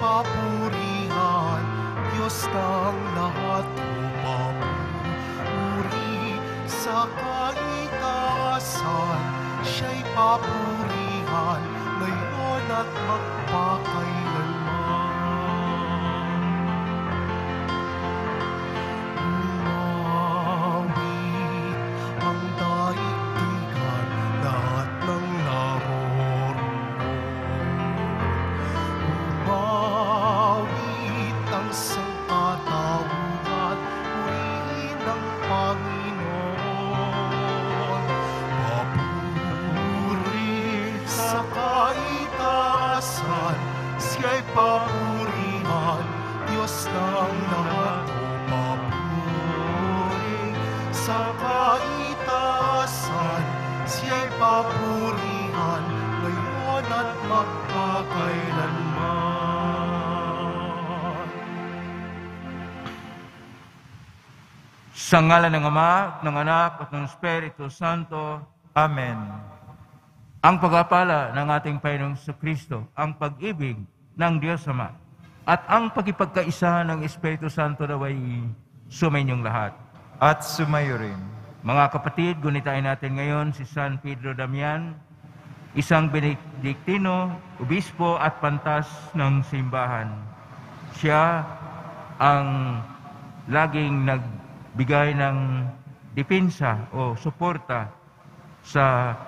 papurihan, Diyos ng lahat papuri sa kaitaasan. Siya'y papurihan ngayon at magpakailanman. Sa ngalan ng Ama, ng Anak, at ng Espiritu Santo, Amen. ang pagpapala ng ating Panginoong sa Kristo, ang pag-ibig ng Diyos Ama, at ang pagkipagkaisa ng Espiritu Santo daw ay sumainyong lahat. At sumayo rin. Mga kapatid, gunitain natin ngayon si San Pedro Damian, isang Benediktino, obispo at pantas ng simbahan. Siya ang laging nagbigay ng depensa o suporta sa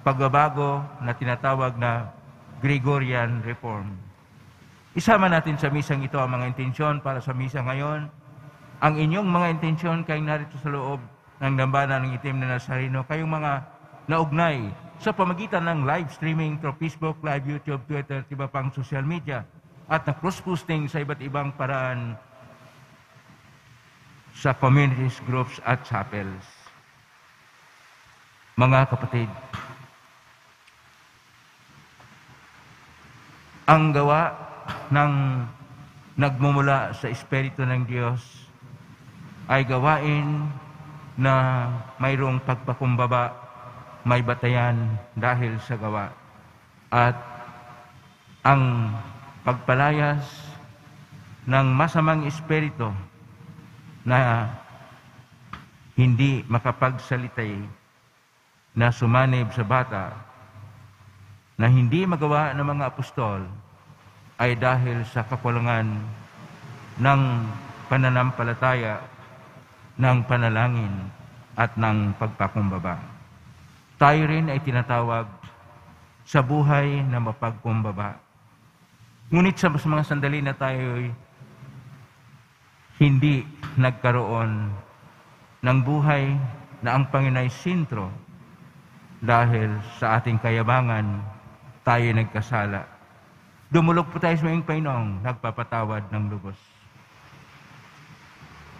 pagbabago na tinatawag na Gregorian Reform. Isama natin sa misang ito ang mga intensyon para sa misa ngayon. Ang inyong mga intensyon kay narito sa loob ng dambana ng itim na Nazareno, kayong mga naugnay sa pamagitan ng live streaming through Facebook, live YouTube, Twitter, at iba pang social media at na cross-posting sa iba't ibang paraan sa communities, groups at chapels. Mga kapatid, ang gawa ng nagmumula sa Espiritu ng Diyos ay gawain na mayroong pagpakumbaba, may batayan dahil sa gawa. At ang pagpalayas ng masamang espiritu na hindi makapagsalitay na sumanib sa bata na hindi magawa ng mga apostol ay dahil sa kakulangan ng pananampalataya, ng panalangin at ng pagpakumbaba. Tayo rin ay tinatawag sa buhay na mapagkumbaba. Ngunit sa mga sandali na tayo ay hindi nagkaroon ng buhay na ang Panginoon ay sintro dahil sa ating kayabangan tayo nagkasala. Dumulog po tayo sa iyong Panginoong nagpapatawad ng lubos.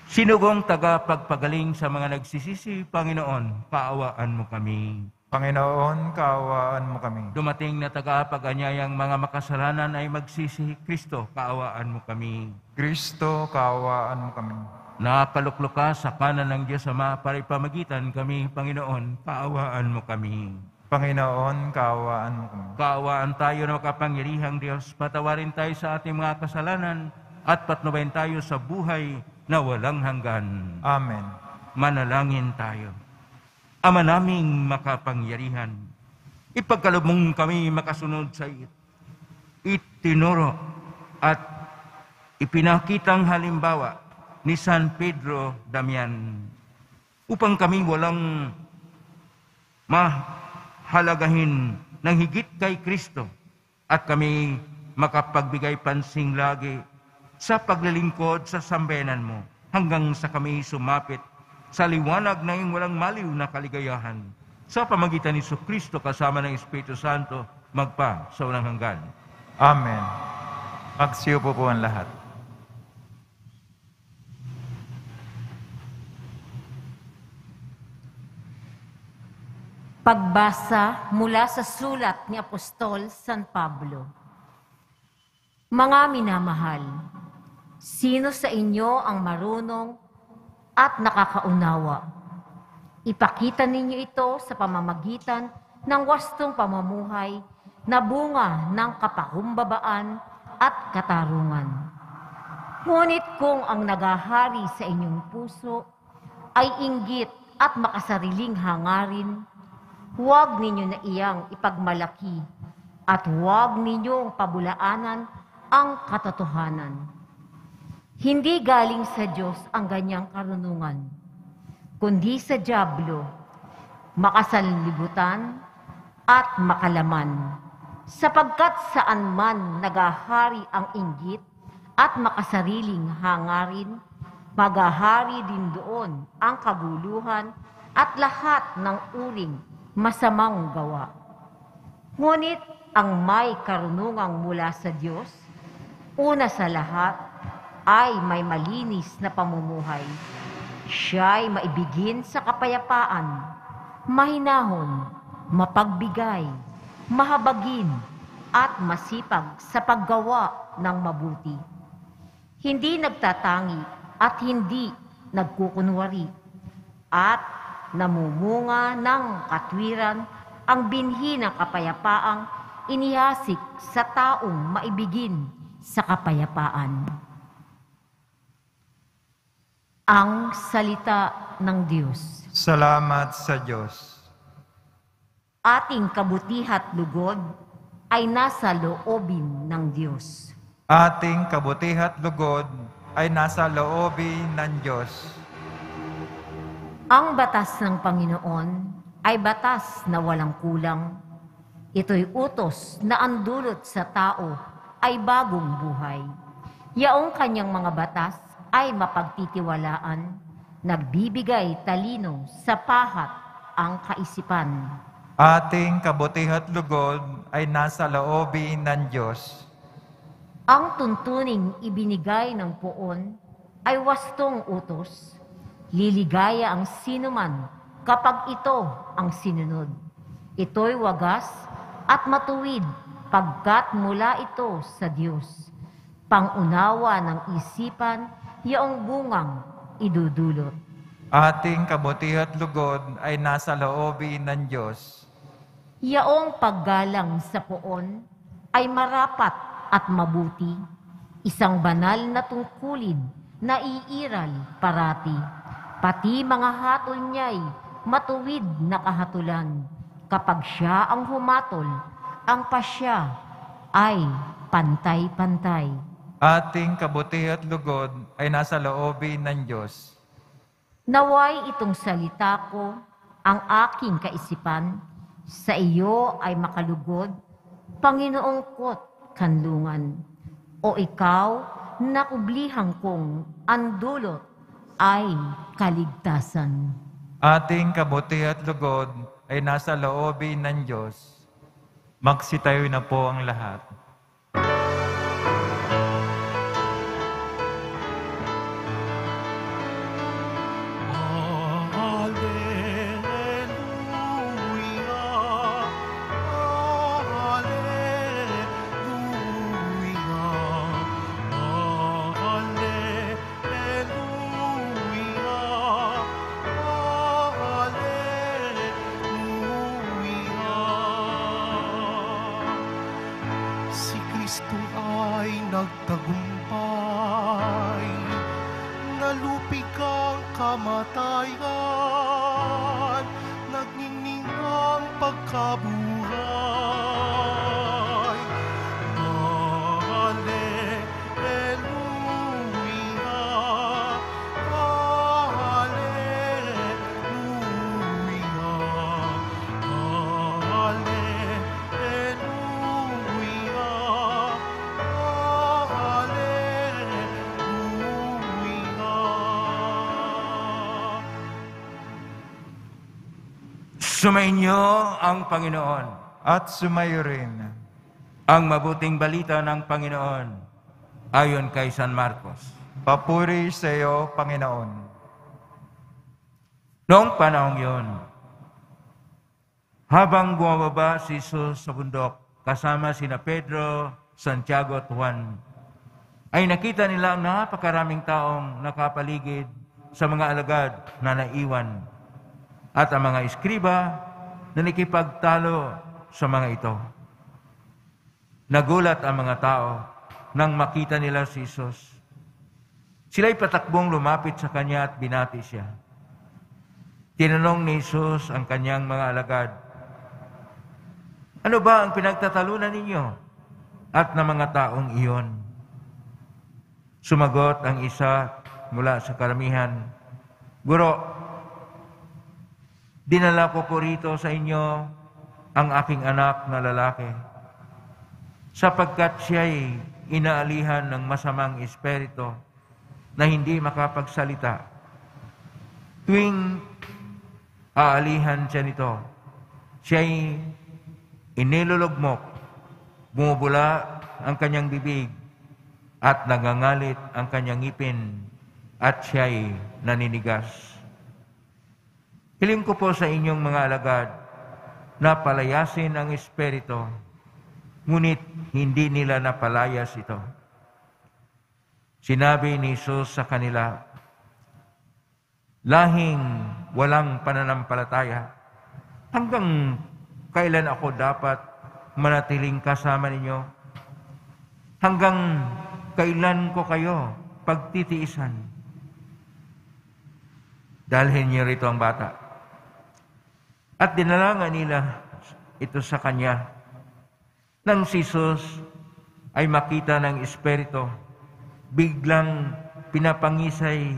Sinugong taga-pagpagaling sa mga nagsisisi, Panginoon, kaawaan mo kami. Panginoon, kaawaan mo kami. Dumating na taga-paganyayang mga makasalanan ay magsisi, Kristo, kaawaan mo kami. Kristo, kaawaan mo kami. Nakaluklok ka sa kanan ng Diyos Ama para ipamagitan kami, Panginoon, kaawaan mo kami. Panginoon, kaawaan mo kami. Kaawaan tayo na makapangyarihang Diyos, patawarin tayo sa ating mga kasalanan at patnubayan tayo sa buhay na walang hanggan. Amen. Manalangin tayo. Ama naming makapangyarihan, ipagkalob mong kami makasunod sa. Itinuro at ipinakitang halimbawa ni San Pedro Damian upang kami walang mahalagahin ng higit kay Kristo at kami makapagbigay pansing lagi sa paglilingkod sa sambayanan mo hanggang sa kami sumapit sa liwanag na iyong walang maliw na kaligayahan sa pamagitan ni Kristo kasama ng Espiritu Santo magpa sa walang hanggan. Amen. Magsiyo po po ang lahat. Pagbasa mula sa sulat ni Apostol San Pablo. Mga minamahal, sino sa inyo ang marunong at nakakaunawa? Ipakita ninyo ito sa pamamagitan ng wastong pamumuhay na bunga ng kapakumbabaan at katarungan. Ngunit kung ang nagahari sa inyong puso ay inggit at makasariling hangarin, huwag ninyo na iyang ipagmalaki at huwag ninyong pabulaanan ang katotohanan. Hindi galing sa Diyos ang ganyang karunungan, kundi sa Diablo, makasanlibutan at makalaman. Sapagkat saan man nagahari ang inggit at makasariling hangarin, magahari din doon ang kaguluhan at lahat ng uring masamang gawa. Ngunit ang may karunungang mula sa Diyos, una sa lahat, ay may malinis na pamumuhay. Siya'y maibigin sa kapayapaan, mahinahon, mapagbigay, mahabagin, at masipag sa paggawa ng mabuti. Hindi nagtatangi at hindi nagkukunwari at namumunga ng katwiran ang binhi ng kapayapaang inihasik sa taong maibigin sa kapayapaan. Ang salita ng Diyos. Salamat sa Diyos. Ating kabutihat lugod ay nasa loobin ng Diyos. Ating kabutihat lugod ay nasa loobin ng Diyos. Ang batas ng Panginoon ay batas na walang kulang. Ito'y utos na ang dulot sa tao ay bagong buhay. Yaong kanyang mga batas ay mapagtitiwalaan, nagbibigay talino sa pahat ang kaisipan. Ating kabutihat lugod ay nasa loobin ng Diyos. Ang tuntuning ibinigay ng poon ay wastong utos. Liligaya ang sinuman kapag ito ang sinunod. Ito'y wagas at matuwid pagkat mula ito sa Diyos. Pangunawa ng isipan, yaong bungang idudulot. Ating kabutihat lugod ay nasa loobin ng Diyos. Yaong paggalang sa poon ay marapat at mabuti, isang banal na tungkulin na iiral parati. Pati mga hatol niya'y matuwid na kahatulan. Kapag siya ang humatol, ang pasya ay pantay-pantay. Ating kabutihat lugod ay nasa loobin ng Diyos. Naway itong salita ko, ang aking kaisipan, sa iyo ay makalugod, Panginoong kot kanlungan. O ikaw, nakublihan kong ang dulot ay kaligtasan. Ating kabutihat lugod ay nasa loobin ng Diyos. Magsitayo na po ang lahat. Sumainyo ang Panginoon. At sumayo rin. Ang mabuting balita ng Panginoon ayon kay San Marcos. Papuri sa iyo, Panginoon. Noong panahong yun, habang bumababa si Jesus sa bundok kasama sina Pedro, Santiago at Juan, ay nakita nila ang napakaraming taong nakapaligid sa mga alagad na naiwan at ang mga iskriba na nakipagtalo sa mga ito. Nagulat ang mga tao nang makita nila si Jesus. Sila'y patakbong lumapit sa kanya at binati siya. Tinanong ni Jesus ang kanyang mga alagad, Ano ba ang pinagtatalunan ninyo at ng mga taong iyon? Sumagot ang isa mula sa karamihan, Guro, dinala ko po rito sa inyo ang aking anak na lalaki sapagkat siya'y inaalihan ng masamang espiritu na hindi makapagsalita. Tuwing aalihan siya nito, siya'y inilulugmok, bumubula ang kanyang bibig, at nangangalit ang kanyang ngipin, at siya'y naninigas. Hiling ko po sa inyong mga alagad na palayasin ang espiritu, ngunit hindi nila napalayas ito. Sinabi ni Jesus sa kanila, Lahing walang pananampalataya, hanggang kailan ako dapat manatiling kasama ninyo? Hanggang kailan ko kayo pagtitiisan? Dalhin niyo rito ang bata. At dinalangan nila ito sa kanya. Nang si Jesus ay makita ng Espiritu, biglang pinapangisay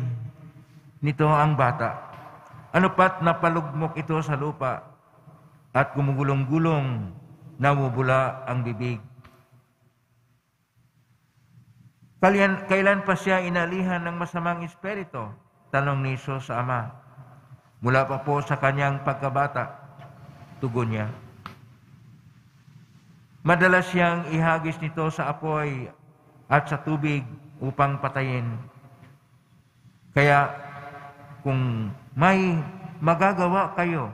nito ang bata. Ano pat napalugmok ito sa lupa at gumugulong-gulong namubula ang bibig. Kailan, kailan pa siya inalihan ng masamang espiritu? Tanong ni Jesus sa ama. Mula pa po sa kanyang pagkabata, tugon niya. Madalas siyang ihagis nito sa apoy at sa tubig upang patayin. Kaya kung may magagawa kayo,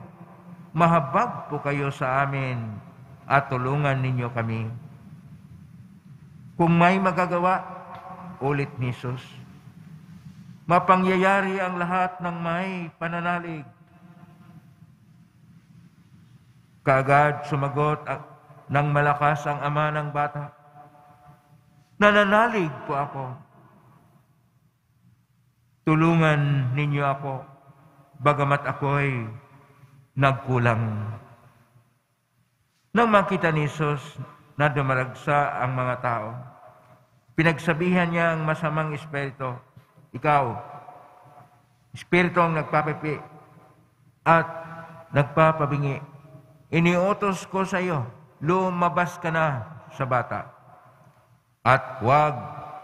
mahabag po kayo sa amin at tulungan ninyo kami. Kung may magagawa, ulit ni Jesus, mapangyayari ang lahat ng may pananalig. Kaagad sumagot ng malakas ang ama ng bata. Nananalig po ako. Tulungan ninyo ako, bagamat ako'y nagkulang. Nang makita ni Jesus na dumaragsa ang mga tao, pinagsabihan niya ang masamang espiritu, Ikaw, espiritu ang nagpapipi at nagpapabingi. Iniutos ko sa iyo, lumabas ka na sa bata at huwag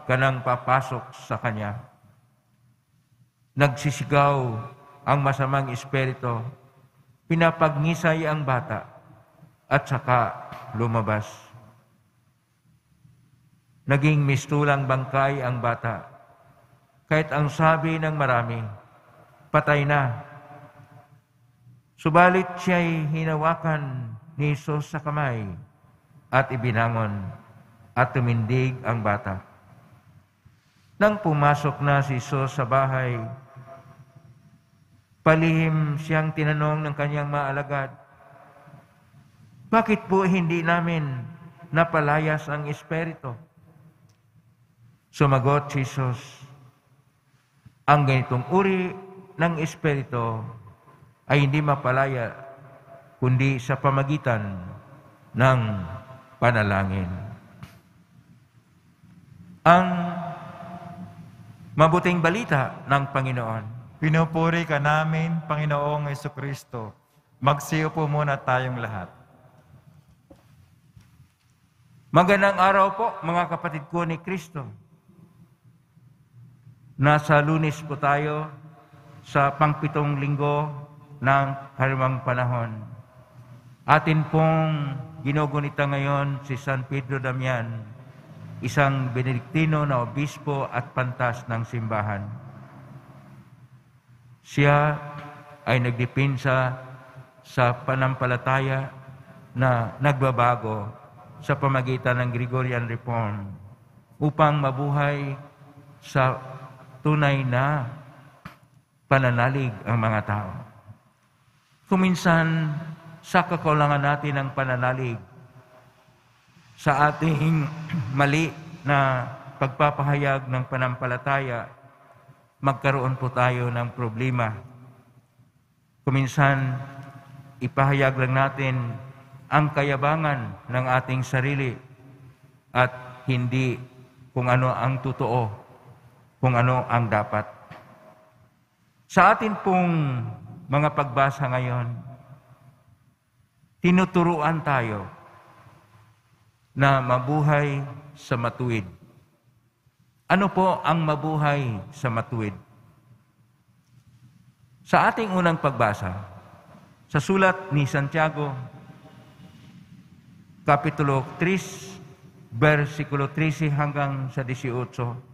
ka nang papasok sa kanya. Nagsisigaw ang masamang espiritu, pinapagnisay ang bata at saka lumabas. Naging mistulang bangkay ang bata. Kahit ang sabi ng marami, patay na. Subalit siya'y hinawakan ni Jesus sa kamay at ibinangon at tumindig ang bata. Nang pumasok na si Jesus sa bahay, palihim siyang tinanong ng kanyang maalagad, Bakit po hindi namin napalayas ang Espiritu? Sumagot si Jesus, Ang ganitong uri ng Espiritu ay hindi mapalaya, kundi sa pamagitan ng panalangin. Ang mabuting balita ng Panginoon. Pinupuri ka namin, Panginoong Yeso Kristo. Magsiupo muna tayong lahat. Magandang araw po mga kapatid ko ni Kristo. Nasa lunes po tayo sa pangpitong linggo ng kalimang panahon. Atin pong ginugunita ngayon si San Pedro Damian, isang Benediktino na obispo at pantas ng simbahan. Siya ay nagdipinsa sa panampalataya na nagbabago sa pamagitan ng Gregorian Reform upang mabuhay sa tunay na pananalig ang mga tao. Kuminsan, sa kakulangan natin ng pananalig, sa ating mali na pagpapahayag ng panampalataya, magkaroon po tayo ng problema. Kuminsan, ipahayag lang natin ang kayabangan ng ating sarili at hindi kung ano ang totoo, kung ano ang dapat. Sa atin pong mga pagbasa ngayon, tinuturuan tayo na mabuhay sa matuwid. Ano po ang mabuhay sa matuwid? Sa ating unang pagbasa, sa sulat ni Santiago, Kapitulo 3, versikulo 13 hanggang sa 18,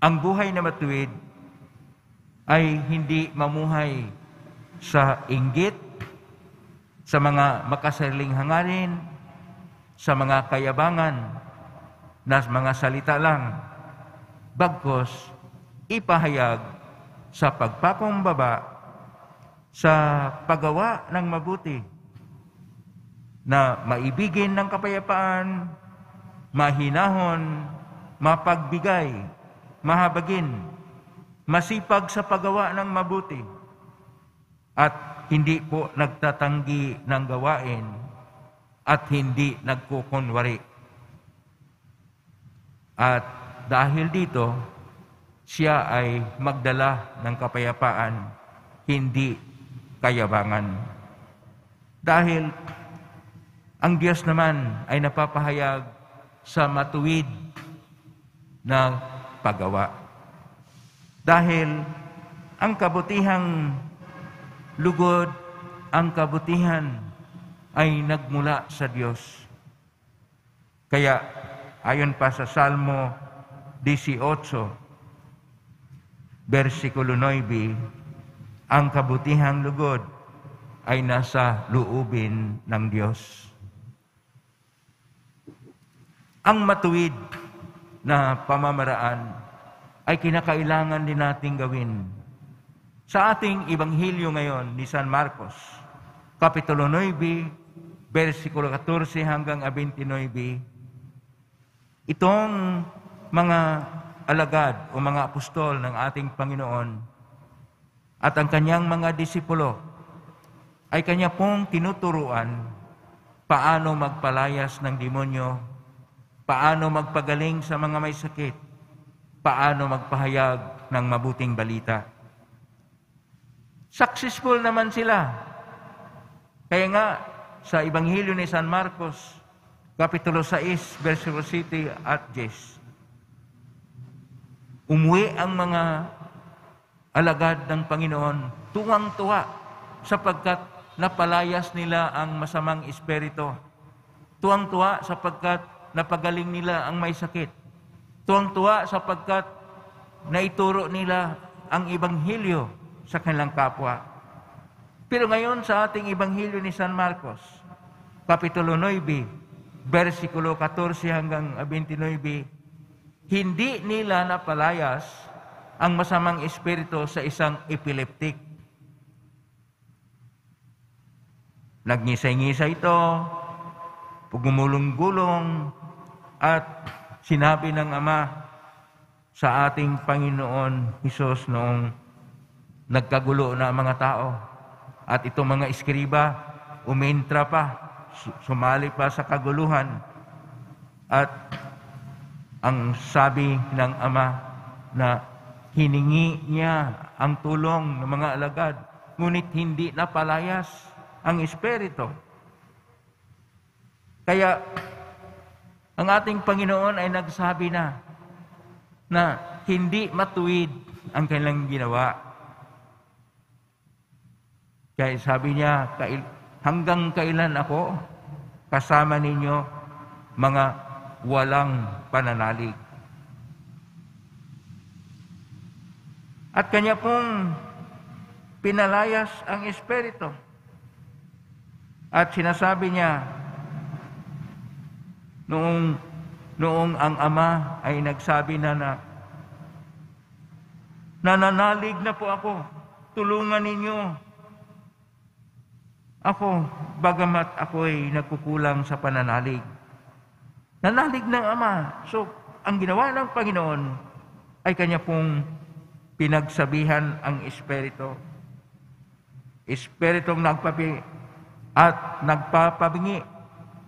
ang buhay na matuwid ay hindi mamuhay sa inggit, sa mga makasariling hangarin, sa mga kayabangan, na mga salita lang, bagkos ipahayag sa pagpakumbaba sa paggawa ng mabuti na maibigin ng kapayapaan, mahinahon, mapagbigay, mahabagin, masipag sa paggawa ng mabuti, at hindi po nagtatanggi ng gawain at hindi nagkukunwari. At dahil dito, siya ay magdala ng kapayapaan, hindi kayabangan. Dahil ang Diyos naman ay napapahayag sa matuwid na paggawa. Dahil ang kabutihang lugod, ang kabutihan ay nagmula sa Diyos. Kaya ayon pa sa Salmo 18, versikulo 9, ang kabutihang lugod ay nasa luubin ng Diyos. Ang matuwid na pamamaraan ay kinakailangan din nating gawin. Sa ating Ibanghilyo ngayon ni San Marcos, Kapitulo 9, versikulo 14 hanggang 29, itong mga alagad o mga apostol ng ating Panginoon at ang kanyang mga disipulo ay kanya pong tinuturuan paano magpalayas ng demonyo paano magpagaling sa mga may sakit, paano magpahayag ng mabuting balita. Successful naman sila. Kaya nga, sa Ebanghelyo ni San Marcos, Kapitulo 6, versikulo 7 at 10, umuwi ang mga alagad ng Panginoon tuwang-tuwa sapagkat napalayas nila ang masamang espiritu. Tuwang-tuwa sapagkat napagaling nila ang may sakit. Tuwang-tuwa sapagkat naituro nila ang Ibanghilyo sa kanilang kapwa. Pero ngayon sa ating Ibanghilyo ni San Marcos, Kapitulo 9, versikulo 14 hanggang 29, hindi nila napalayas ang masamang espiritu sa isang epileptic. Nagnisay-ngisay ito, pagumulong-gulong, at sinabi ng Ama sa ating Panginoon Hesus noong nagkagulo na ang mga tao. At itong mga iskriba, umentra pa, sumali pa sa kaguluhan. At ang sabi ng Ama na hiningi niya ang tulong ng mga alagad, ngunit hindi napalayas ang Espiritu. Kaya ang ating Panginoon ay nagsabi na na hindi matuwid ang kanilang ginawa. Kaya sabi niya, hanggang kailan ako kasama ninyo mga walang pananalig. At kanya pong pinalayas ang Espiritu. At sinasabi niya, Noong, noong ang ama ay nagsabi na na, nananalig na po ako, tulungan ninyo. Ako, bagamat ako ay nagkukulang sa pananalig. Nanalig ng ama. So, ang ginawa ng Panginoon ay kanya pong pinagsabihan ang Espiritu. Espiritong nagpapi at nagpapabingi.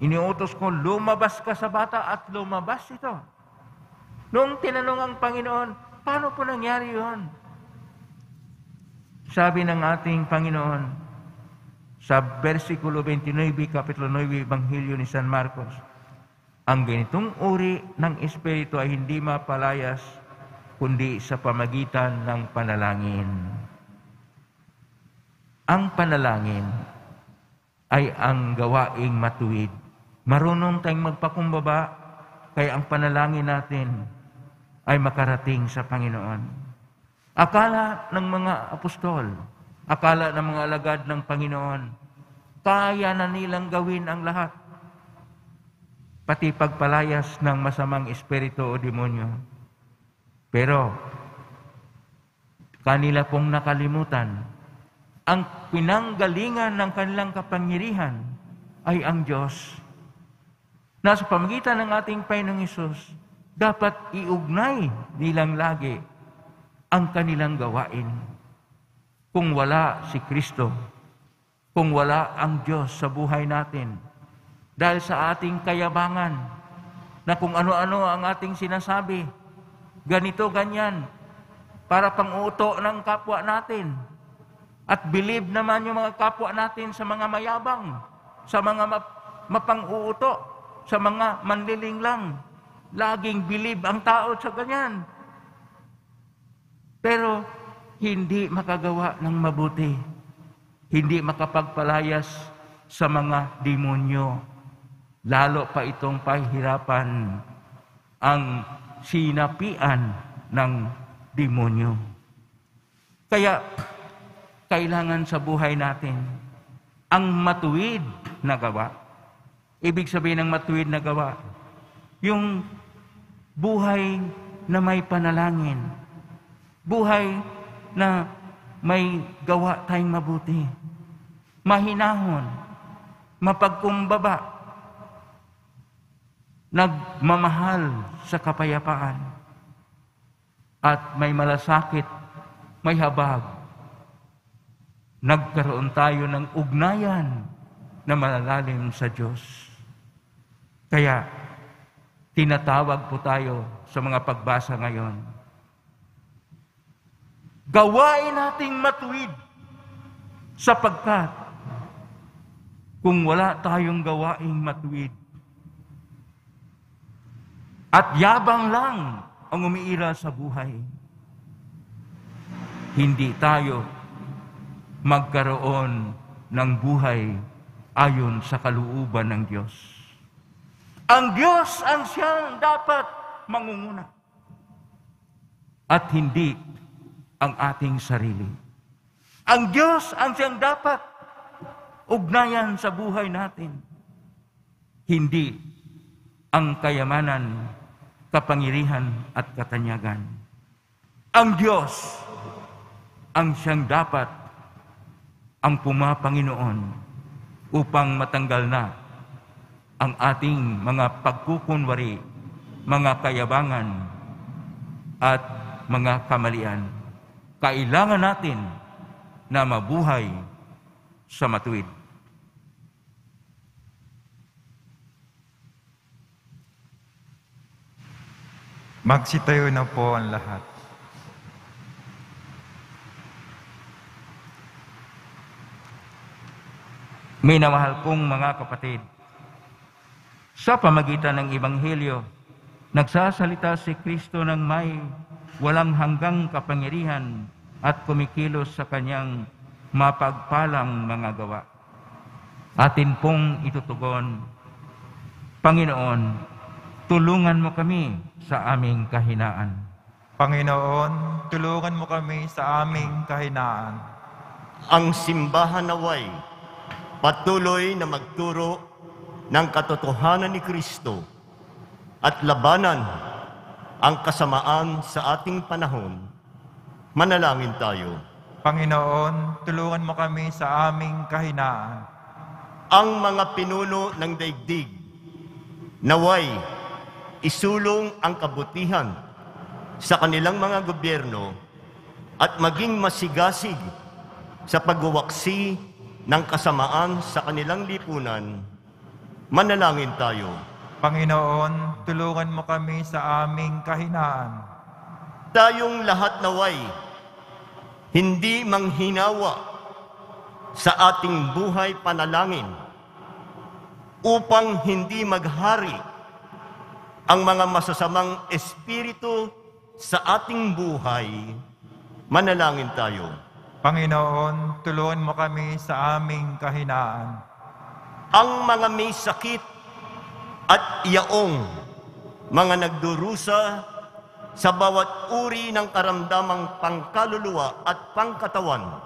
Iniutos ko, lumabas ka sa bata at lumabas ito. Noong tinanong ang Panginoon, paano po nangyari yon? Sabi ng ating Panginoon sa versikulo 29, kapitulo 9, Ebanghelyo ni San Marcos, ang ganitong uri ng Espiritu ay hindi mapalayas kundi sa pamagitan ng panalangin. Ang panalangin ay ang gawaing matuwid. Marunong tayong magpakumbaba, kaya ang panalangin natin ay makarating sa Panginoon. Akala ng mga apostol, akala ng mga alagad ng Panginoon, kaya na nilang gawin ang lahat. Pati pagpalayas ng masamang espiritu o demonyo. Pero, kanila pong nakalimutan, ang pinanggalingan ng kanilang kapangyarihan ay ang Diyos. Nasa pamagitan ng ating Panginoong Isus, dapat iugnay nilang lagi ang kanilang gawain. Kung wala si Kristo, kung wala ang Diyos sa buhay natin, dahil sa ating kayabangan, na kung ano-ano ang ating sinasabi, ganito, ganyan, para pang-uto ng kapwa natin. At believe naman yung mga kapwa natin sa mga mayabang, sa mga map- mapang-uuto, sa mga manliling lang. Laging believe ang tao sa ganyan. Pero hindi makagawa ng mabuti. Hindi makapagpalayas sa mga demonyo. Lalo pa itong pahirapan ang sinapian ng demonyo. Kaya kailangan sa buhay natin ang matuwid na gawa. Ibig sabihin ng matuwid na gawa, yung buhay na may panalangin, buhay na may gawa tayong mabuti, mahinahon, mapagkumbaba, nagmamahal sa kapayapaan, at may malasakit, may habag, nagkaroon tayo ng ugnayan na malalalim sa Diyos. Kaya, tinatawag po tayo sa mga pagbasa ngayon. Gawain nating matuwid sapagkat kung wala tayong gawaing matuwid at yabang lang ang umiira sa buhay, hindi tayo magkaroon ng buhay ayon sa kaluuban ng Diyos. Ang Diyos ang siyang dapat mangunguna at hindi ang ating sarili. Ang Diyos ang siyang dapat ugnayan sa buhay natin. Hindi ang kayamanan, kapangyarihan at katanyagan. Ang Diyos ang siyang dapat ang pumapanginoon upang matanggal na ang ating mga pagkukunwari, mga kayabangan at mga kamalian. Kailangan natin na mabuhay sa matuwid. Magsitayo na po ang lahat. Minamahal kong mga kapatid, sa pamagitan ng Ebanghelyo, nagsasalita si Kristo ng may walang hanggang kapangyarihan at kumikilos sa kanyang mapagpalang mga gawa. Atin pong itutugon, Panginoon, tulungan mo kami sa aming kahinaan. Panginoon, tulungan mo kami sa aming kahinaan. ang simbahan naway patuloy na magturo ng katotohanan ni Kristo at labanan ang kasamaan sa ating panahon. Manalangin tayo. Panginoon, tulungan mo kami sa aming kahinaan. Ang mga pinuno ng daigdig naway isulong ang kabutihan sa kanilang mga gobyerno at maging masigasig sa pagwawaksi ng kasamaan sa kanilang lipunan, manalangin tayo. Panginoon, tulungan mo kami sa aming kahinaan. Tayong lahat naway, hindi manghinawa sa ating buhay panalangin upang hindi maghari ang mga masasamang espiritu sa ating buhay. Manalangin tayo. Panginoon, tulungan mo kami sa aming kahinaan. Ang mga may sakit at iyaong mga nagdurusa sa bawat uri ng karamdamang pangkaluluwa at pangkatawan.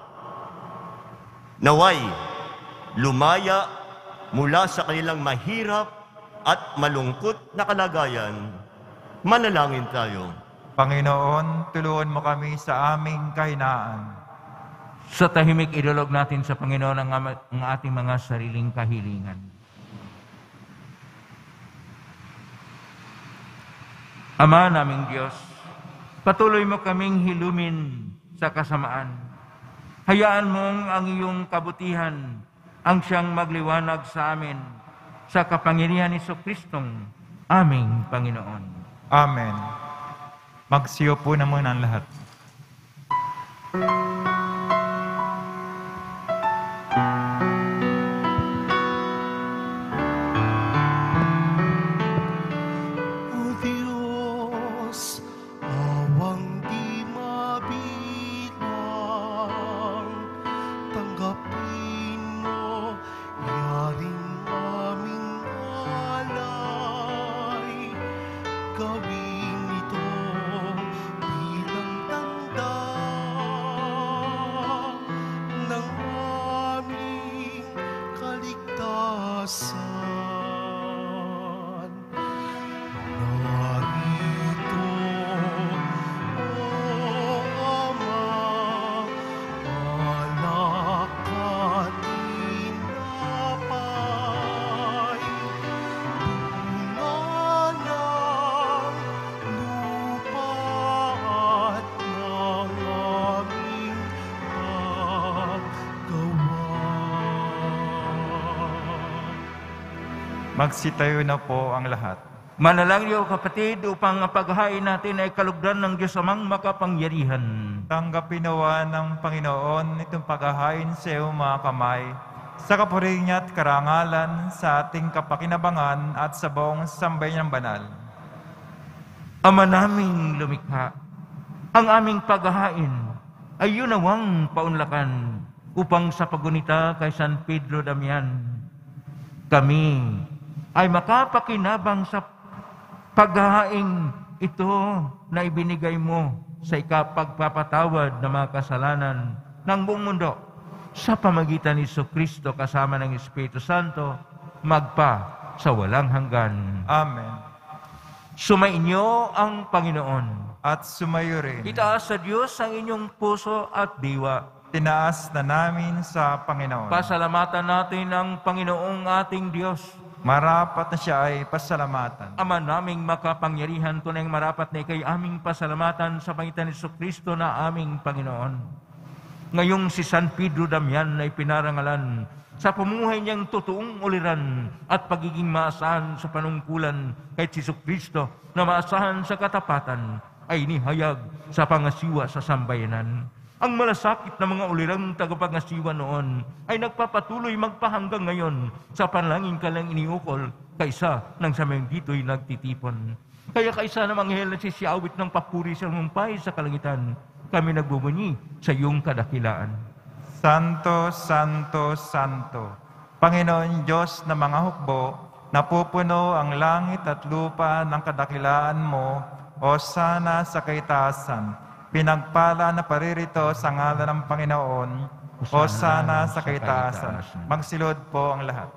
Naway, lumaya mula sa kanilang mahirap at malungkot na kalagayan, manalangin tayo. Panginoon, tulungan mo kami sa aming kahinaan. Sa tahimik idulog natin sa Panginoon ang, ang ating mga sariling kahilingan. Ama naming Diyos, patuloy mo kaming hilumin sa kasamaan. Hayaan mong ang iyong kabutihan ang siyang magliwanag sa amin sa kapangyarihan ni Kristong aming Panginoon. Amen. Magsiyo po na muna ang lahat. O Gawin Magsitayo na po ang lahat. Manalangin niyo kapatid upang ang paghain natin ay kalugdan ng Diyos amang makapangyarihan. Tanggapin nawa ng Panginoon itong paghahain sa iyong mga kamay sa kapurihan niya at karangalan sa ating kapakinabangan at sa buong sambayan ng banal. Ama naming lumikha, ang aming paghahain ay yunawang paunlakan upang sa pagunita kay San Pedro Damian, kami ay makapakinabang sa paghahaing ito na ibinigay mo sa ikapagpapatawad ng mga kasalanan ng buong mundo sa pamagitan ni Kristo kasama ng Espiritu Santo magpa sa walang hanggan. Amen. Sumainyo ang Panginoon. At sumayo rin. Itaas sa Diyos ang inyong puso at diwa. Tinaas na namin sa Panginoon. Pasalamatan natin ang Panginoong ating Diyos. Marapat na siya ay pasalamatan. Ama naming makapangyarihan, tunay marapat na ikay aming pasalamatan sa pangitan ni Kristo na aming Panginoon. Ngayong si San Pedro Damian ay pinarangalan sa pamumuhay niyang totoong uliran at pagiging maasahan sa panungkulan kay Jesu Kristo na maasahan sa katapatan ay nihayag sa pangasiwa sa sambayanan. Ang malasakit na mga ulirang tagapangasiwa noon ay nagpapatuloy magpahanggang ngayon sa panlangin kalang iniukol kaysa nang sa mga dito'y nagtitipon. Kaya kaisa ng anghel na sisiyawit ng papuri sa mumpay sa kalangitan, kami nagbubunyi sa iyong kadakilaan. Santo, Santo, Santo, Panginoon Diyos na mga hukbo, napupuno ang langit at lupa ng kadakilaan mo, o sana sa kaitasan. Pinagpala na paririto sa ngalan ng Panginoon, o sana sa kaitasan. Magsilod po ang lahat.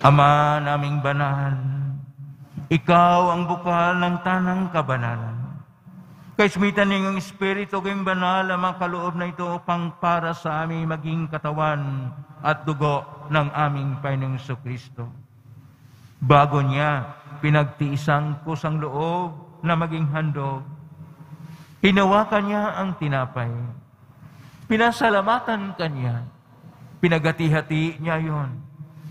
Ama naming banal, ikaw ang bukal ng tanang kabanalan. Kay sumitan niyong Espiritu kayong banal ang mga kaloob na ito upang para sa aming maging katawan at dugo ng aming Panginoong Kristo. Bago niya pinagtiisang kusang loob na maging handog. Hinawakan niya ang tinapay. Pinasalamatan kanya. Pinagati-hati niya yon.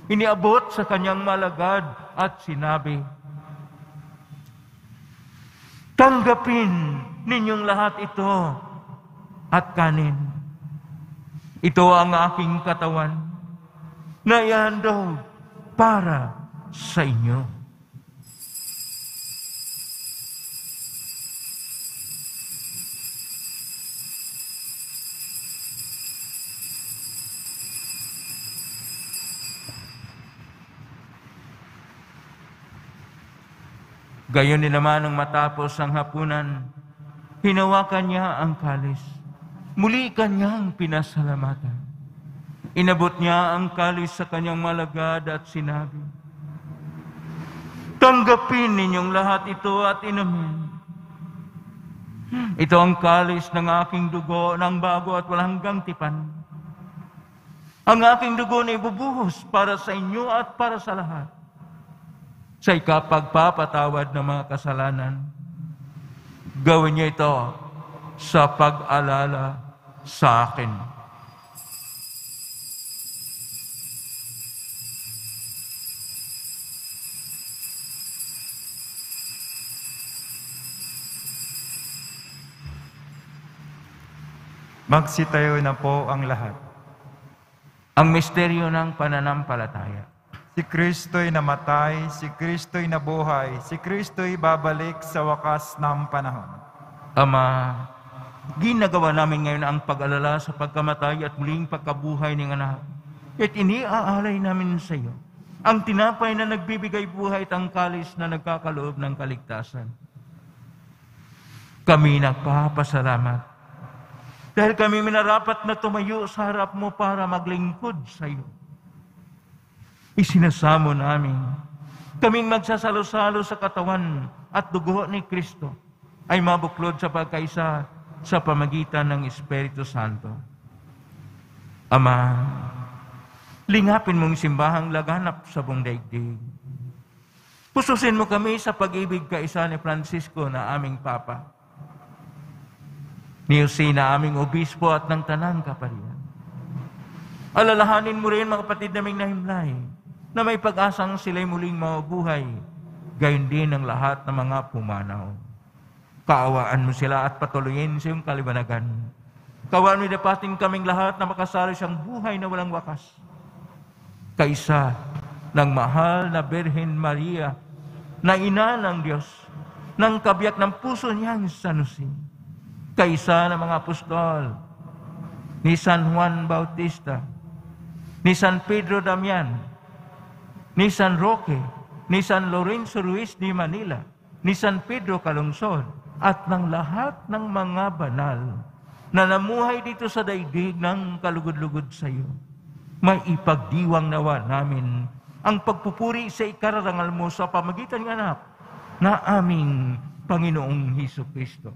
Iniabot sa kanyang malagad at sinabi, Tanggapin ninyong lahat ito at kanin. Ito ang aking katawan na ihandog para sa inyo. Gayon din naman nang matapos ang hapunan, hinawakan niya ang kalis. Muli kanyang pinasalamatan. Inabot niya ang kalis sa kanyang malagad at sinabi, Tanggapin ninyong lahat ito at inumin. Ito ang kalis ng aking dugo ng bago at walang hanggang tipan. Ang aking dugo na ibubuhos para sa inyo at para sa lahat sa ikapagpapatawad ng mga kasalanan. Gawin niyo ito sa pag-alala sa akin. Magsitayo na po ang lahat. Ang misteryo ng pananampalataya. Si Kristo'y namatay, si Kristo'y nabuhay, si Kristo'y babalik sa wakas ng panahon. Ama, ginagawa namin ngayon ang pag-alala sa pagkamatay at muling pagkabuhay ng anak. At iniaalay namin sa iyo ang tinapay na nagbibigay buhay at ang kalis na nagkakaloob ng kaligtasan. Kami nagpapasalamat dahil kami minarapat na tumayo sa harap mo para maglingkod sa iyo. Isinasamo namin kaming magsasalo-salo sa katawan at dugo ni Kristo ay mabuklod sa pagkaisa sa pamagitan ng Espiritu Santo. Ama, lingapin mong simbahang laganap sa buong daigdig. Pususin mo kami sa pag-ibig kaisa ni Francisco na aming Papa. Ni Jose na aming obispo at ng tanang kaparian. Alalahanin mo rin mga kapatid naming nahimlay na may pag-asang sila'y muling mabuhay, gayon din ang lahat ng mga pumanaw. Kaawaan mo sila at patuloyin sa iyong kalibanagan. Kawaan mo dapatin kaming lahat na makasalo siyang buhay na walang wakas. Kaisa ng mahal na Birhen Maria, na ina ng Diyos, ng kabiyak ng puso niyang San Jose. Kaisa ng mga apostol, ni San Juan Bautista, ni San Pedro Damian, ni San Roque, ni San Lorenzo Ruiz de Manila, ni San Pedro Calungsod, at ng lahat ng mga banal na namuhay dito sa daigdig ng kalugod-lugod sa iyo. May ipagdiwang nawa namin ang pagpupuri sa ikararangal mo sa pamagitan ng anak na aming Panginoong Heso Kristo.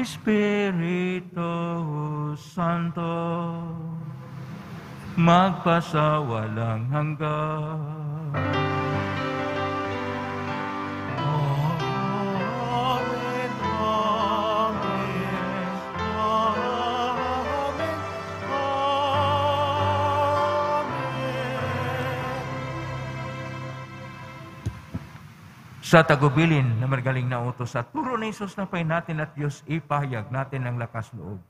Espiritu Santo, magpasawalang hanggan. Sa tagubilin na magaling na utos at turo ni Jesus na pay natin at Diyos ipahayag natin ang lakas loob.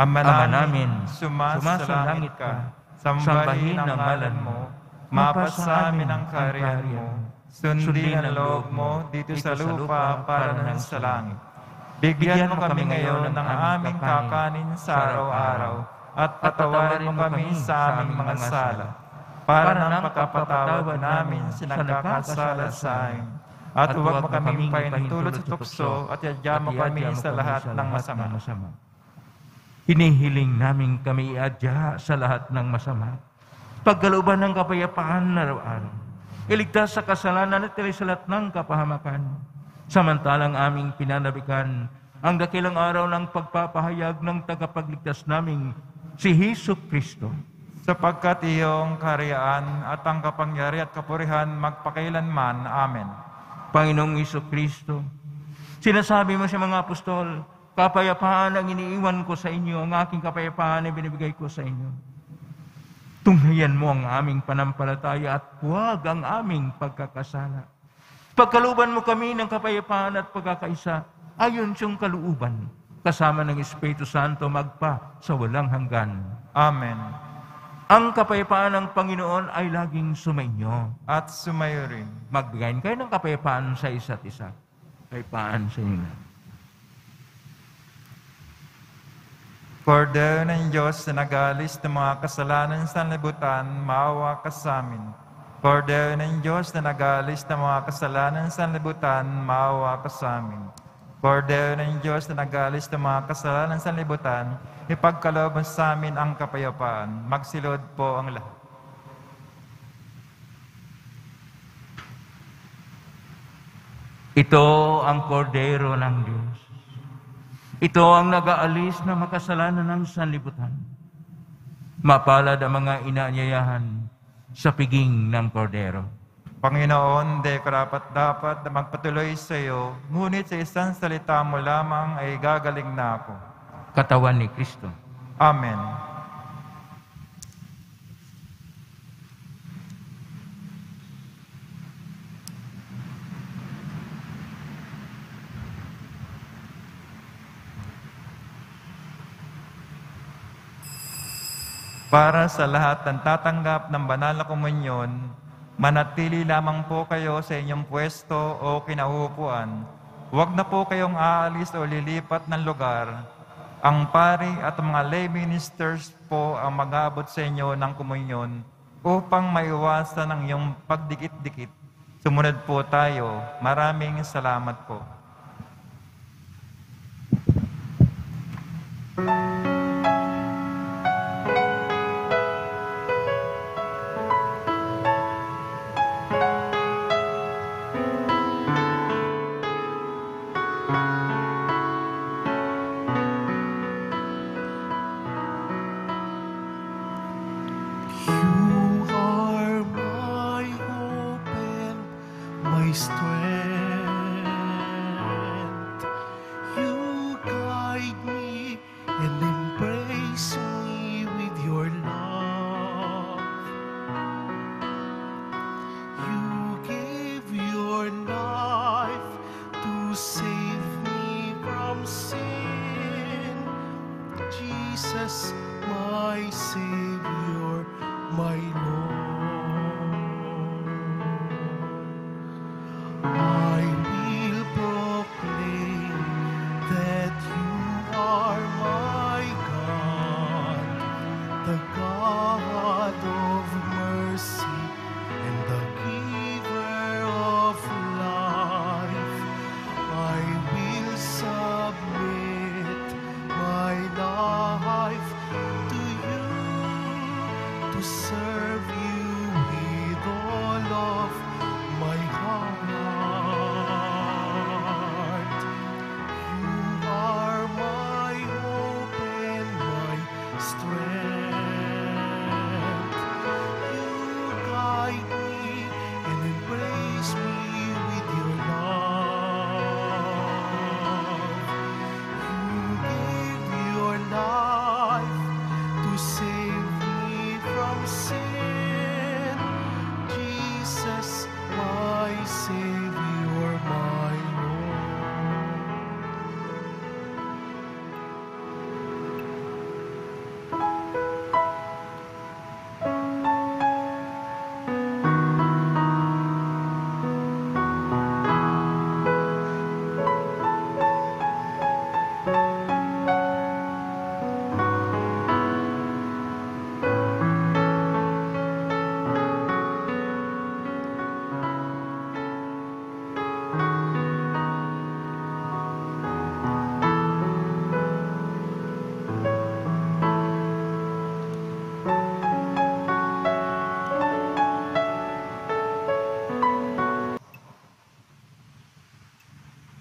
Ama Ama namin, sumasalangit ka, sambahin ang ngalan mo, mapasa amin ang kaharian mo, sundin ang loob mo dito sa lupa para nan sa langit. Bigyan mo kami ngayon ng aming kakanin sa araw-araw, at patawarin mo kami sa aming mga sala, para ng pagkapatawad namin sa nagkakasala sa amin. At huwag mo kaming paintulot sa tukso at yadya mo kami sa lahat ng masama. Hinihiling namin kami iadya sa lahat ng masama. Pagkalooban ng kapayapaan na araw-araw. Iligtas sa kasalanan at sa lahat ng kapahamakan. Samantalang aming pinanabikan ang dakilang araw ng pagpapahayag ng tagapagligtas naming si Hesus Kristo. Sapagkat iyong karyaan at ang kapangyari at kapurihan magpakailanman. Amen. Panginoong Iso Kristo, sinasabi mo sa mga apostol, kapayapaan ang iniiwan ko sa inyo, ang aking kapayapaan ay binibigay ko sa inyo. Tunghayan mo ang aming panampalataya at huwag ang aming pagkakasala. Pagkaluban mo kami ng kapayapaan at pagkakaisa, ayon siyang kaluuban, kasama ng Espiritu Santo magpa sa walang hanggan. Amen. Ang kapayapaan ng Panginoon ay laging sumainyo. At sumayo rin. Magbigayin kayo ng kapayapaan sa isa't isa. Kapayapaan sa inyo. lahat. Cordero ng Diyos na nagalis ng mga kasalanan sa libutan, maawa ka sa amin. Cordero ng Diyos na nagalis ng mga kasalanan sa libutan, maawa ka sa amin. Cordero ng Diyos na nagalis ng mga kasalanan sa libutan, ipagkaloob mo sa amin ang kapayapaan. Magsilod po ang lahat. Ito ang kordero ng Diyos. Ito ang nag-aalis na makasalanan ng sanlibutan. Mapalad ang mga inaanyayahan sa piging ng kordero. Panginoon, di karapat dapat na magpatuloy sa iyo, ngunit sa isang salita mo lamang ay gagaling na ako. Katawan ni Kristo. Amen. Para sa lahat ng tatanggap ng banal na komunyon, manatili lamang po kayo sa inyong pwesto o kinauupuan. Huwag na po kayong aalis o lilipat ng lugar. Ang pari at mga lay ministers po ang mag-aabot sa inyo ng komunyon upang maiwasan ang iyong pagdikit-dikit. Sumunod po tayo. Maraming salamat po. You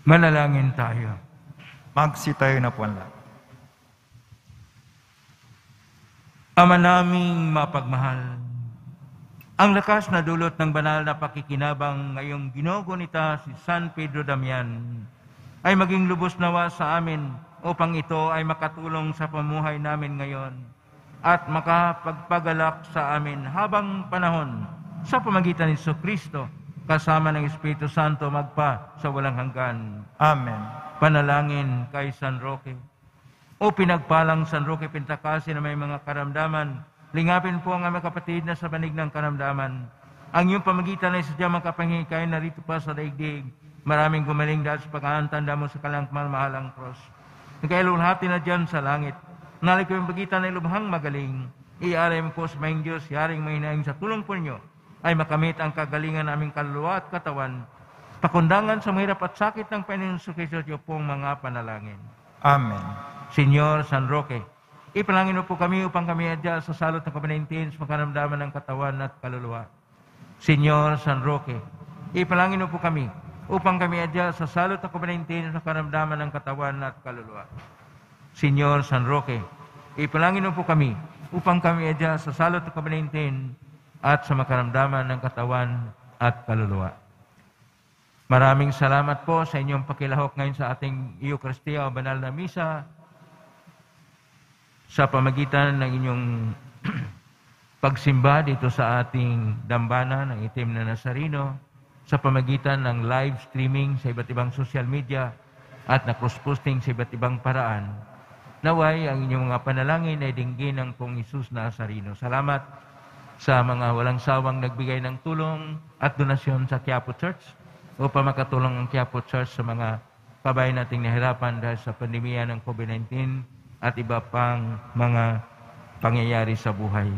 Manalangin tayo. Magsitayo na po ang lahat. Ama naming mapagmahal, ang lakas na dulot ng banal na pakikinabang ngayong ginogunita si San Pedro Damian ay maging lubos nawa sa amin upang ito ay makatulong sa pamuhay namin ngayon at makapagpagalak sa amin habang panahon sa pamagitan ni Kristo kasama ng Espiritu Santo magpa sa walang hanggan. Amen. Panalangin kay San Roque. O pinagpalang San Roque Pentacasi na may mga karamdaman, lingapin po ang aming kapatid na sa banig ng karamdaman. Ang iyong pamagitan ay sadyang makapangikay na rito pa sa daigdig. Maraming gumaling dahil sa pagkakantanda mo sa kalang mahalang cross. Nagkailulhati na dyan sa langit. Nalik ko yung pagitan ay lubhang magaling. Ialay mo po sa maing Diyos, yaring mahinaing sa tulong po ninyo, ay makamit ang kagalingan naming kaluluwa at katawan. Pakundangan sa mahirap at sakit ng Panginoon sa Kristo Diyo pong mga panalangin. Amen. Senyor San Roque, ipalangin mo po kami upang kami adya sa salot ng COVID-19 sa makaramdaman ng katawan at kaluluwa. Senyor San Roque, ipalangin mo po kami upang kami adya sa salot ng COVID-19 sa karamdaman ng katawan at kaluluwa. Senyor San Roque, ipalangin mo po kami upang kami adya sa salot ng COVID-19 at sa makaramdaman ng katawan at kaluluwa. Maraming salamat po sa inyong pakilahok ngayon sa ating Eucharistia o Banal na Misa sa pamagitan ng inyong pagsimba dito sa ating dambana ng itim na Nazareno, sa pamagitan ng live streaming sa iba't ibang social media at na cross-posting sa iba't ibang paraan. Naway ang inyong mga panalangin ay dinggin ng pong Isus Nazareno. Salamat sa mga walang sawang nagbigay ng tulong at donasyon sa Quiapo Church upang makatulong ang Quiapo Church sa mga kabayan nating nahirapan dahil sa pandemya ng COVID-19 at iba pang mga pangyayari sa buhay.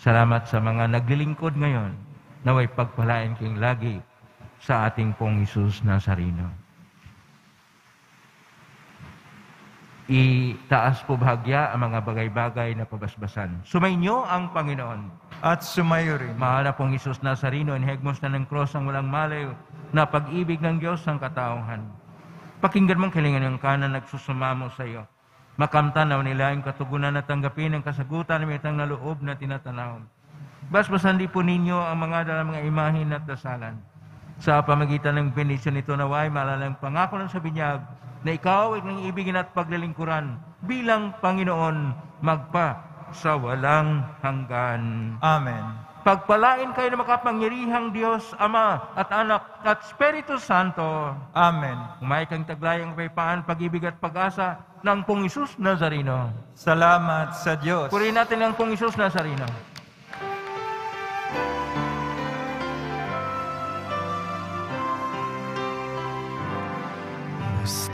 Salamat sa mga naglilingkod ngayon naway pagpalain king lagi sa ating pong Isus Nazareno. Itaas po bahagya ang mga bagay-bagay na pabasbasan. Sumainyo ang Panginoon. At sumayo rin. Mahal na pong Isus Nazareno, inhegmos na ng cross ang walang malayo na pag-ibig ng Diyos ang katauhan. Pakinggan mong kilingan ng kanan nagsusumamo sa iyo. Makamtanaw nila ang katugunan na tanggapin ang kasagutan ng mitang na loob na tinatanaw. Basbasan di po ninyo ang mga dalang mga imahin at dasalan. Sa pamagitan ng benisyon nito naway, malalang pangako ng sa binyag na ikaw ay ng ibigin at paglilingkuran bilang Panginoon magpa sa walang hanggan. Amen. Pagpalain kayo ng makapangyarihang Diyos, Ama at Anak at Espiritu Santo. Amen. Umay kang taglayang paypaan, pag-ibig at pag-asa ng Pong Isus Nazareno. Salamat sa Diyos. Purihin natin ang Pong Isus Nazareno.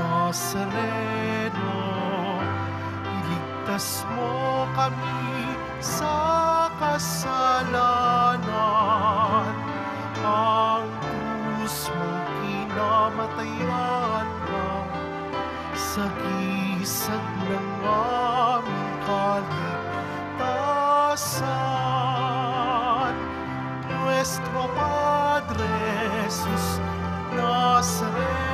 Nazareno, iligtas mo kami sa kasalanan. Ang krus mong kinamatayan ng sagisag ng aming kaligtasan. Nuestro Padre Jesus Nazareno,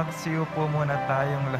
Magsiupo muna tayong lahat.